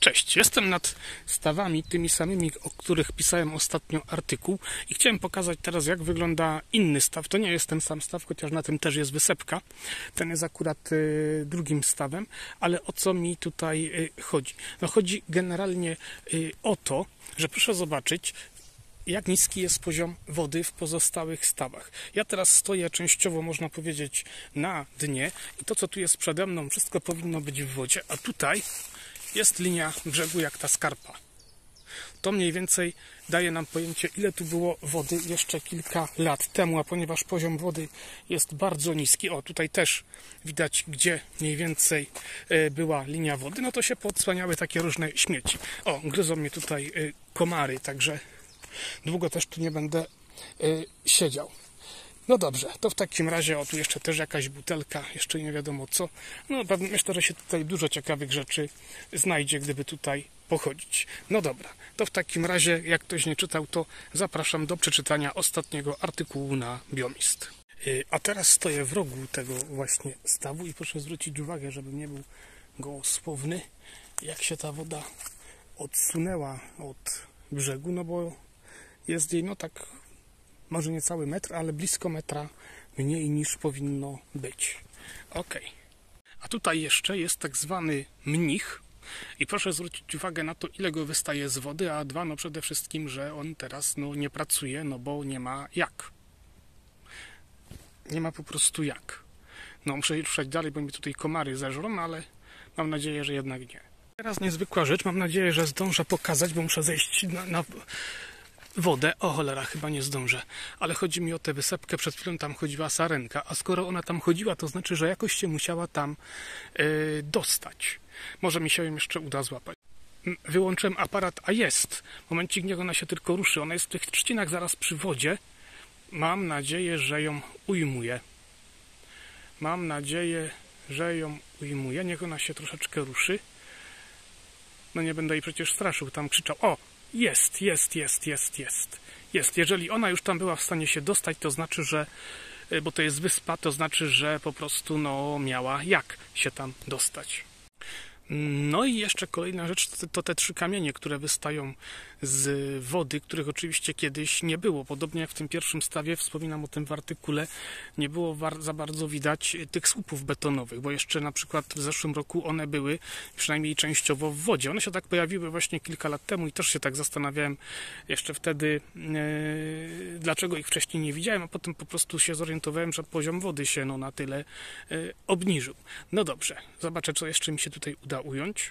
Cześć, jestem nad stawami, tymi samymi, o których pisałem ostatnio artykuł i chciałem pokazać teraz, jak wygląda inny staw. To nie jest ten sam staw, chociaż na tym też jest wysepka. Ten jest akurat y, drugim stawem, ale o co mi tutaj y, chodzi? No chodzi generalnie y, o to, że proszę zobaczyć, jak niski jest poziom wody w pozostałych stawach. Ja teraz stoję częściowo, można powiedzieć, na dnie i to, co tu jest przede mną, wszystko powinno być w wodzie, a tutaj jest linia brzegu jak ta skarpa. To mniej więcej daje nam pojęcie, ile tu było wody jeszcze kilka lat temu, a ponieważ poziom wody jest bardzo niski, o tutaj też widać, gdzie mniej więcej e, była linia wody, no to się podsłaniały takie różne śmieci. O, gryzą mnie tutaj e, komary, także długo też tu nie będę e, siedział. No dobrze, to w takim razie, o tu jeszcze też jakaś butelka, jeszcze nie wiadomo co. No myślę, że się tutaj dużo ciekawych rzeczy znajdzie, gdyby tutaj pochodzić. No dobra, to w takim razie, jak ktoś nie czytał, to zapraszam do przeczytania ostatniego artykułu na Biomist. Y, a teraz stoję w rogu tego właśnie stawu i proszę zwrócić uwagę, żebym nie był gołosłowny, jak się ta woda odsunęła od brzegu, no bo jest jej no tak może nie cały metr, ale blisko metra mniej niż powinno być. Ok. A tutaj jeszcze jest tak zwany mnich. I proszę zwrócić uwagę na to, ile go wystaje z wody, a dwa, no przede wszystkim, że on teraz no, nie pracuje, no bo nie ma jak. Nie ma po prostu jak. No muszę ruszać dalej, bo mi tutaj komary zeżrą, ale mam nadzieję, że jednak nie. Teraz niezwykła rzecz, mam nadzieję, że zdążę pokazać, bo muszę zejść na, na wodę. O cholera, chyba nie zdążę. Ale chodzi mi o tę wysepkę. Przed chwilą tam chodziła sarenka, a skoro ona tam chodziła, to znaczy, że jakoś się musiała tam yy, dostać. Może mi się ją jeszcze uda złapać. Wyłączyłem aparat, a jest. Momencik, niech ona się tylko ruszy. Ona jest w tych trzcinach zaraz przy wodzie. Mam nadzieję, że ją ujmuje. Mam nadzieję, że ją ujmuje. Niech ona się troszeczkę ruszy. No nie będę jej przecież straszył. Tam krzyczał. O, jest, jest, jest, jest, jest. Jest. Jeżeli ona już tam była w stanie się dostać, to znaczy, że e, bo to jest wyspa, to znaczy, że po prostu no, miała jak się tam dostać. No i jeszcze kolejna rzecz to te trzy kamienie, które wystają z wody, których oczywiście kiedyś nie było. Podobnie jak w tym pierwszym stawie, wspominam o tym w artykule, nie było za bardzo widać tych słupów betonowych, bo jeszcze na przykład w zeszłym roku one były przynajmniej częściowo w wodzie. One się tak pojawiły właśnie kilka lat temu i też się tak zastanawiałem jeszcze wtedy, e, dlaczego ich wcześniej nie widziałem, a potem po prostu się zorientowałem, że poziom wody się no, na tyle e, obniżył. No dobrze, zobaczę, co jeszcze mi się tutaj uda ująć.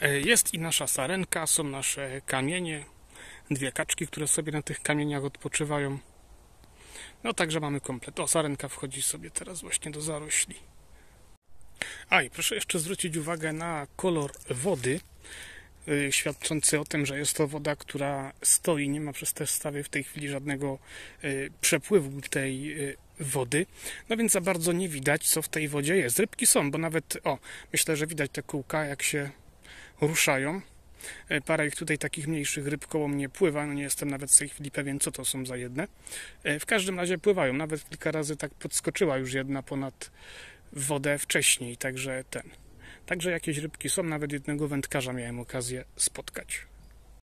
E, jest i nasza sarenka, są nasze kamienie, dwie kaczki, które sobie na tych kamieniach odpoczywają. No także mamy komplet. O, sarenka wchodzi sobie teraz właśnie do zarośli. A i proszę jeszcze zwrócić uwagę na kolor wody, świadczący o tym, że jest to woda, która stoi, nie ma przez te stawy w tej chwili żadnego e, przepływu tej wody, no więc za bardzo nie widać, co w tej wodzie jest. Rybki są, bo nawet, o, myślę, że widać te kółka, jak się ruszają. Parę ich tutaj takich mniejszych ryb koło mnie pływa, no nie jestem nawet w tej chwili pewien, co to są za jedne. W każdym razie pływają, nawet kilka razy tak podskoczyła już jedna ponad wodę wcześniej, także ten. Także jakieś rybki są, nawet jednego wędkarza miałem okazję spotkać.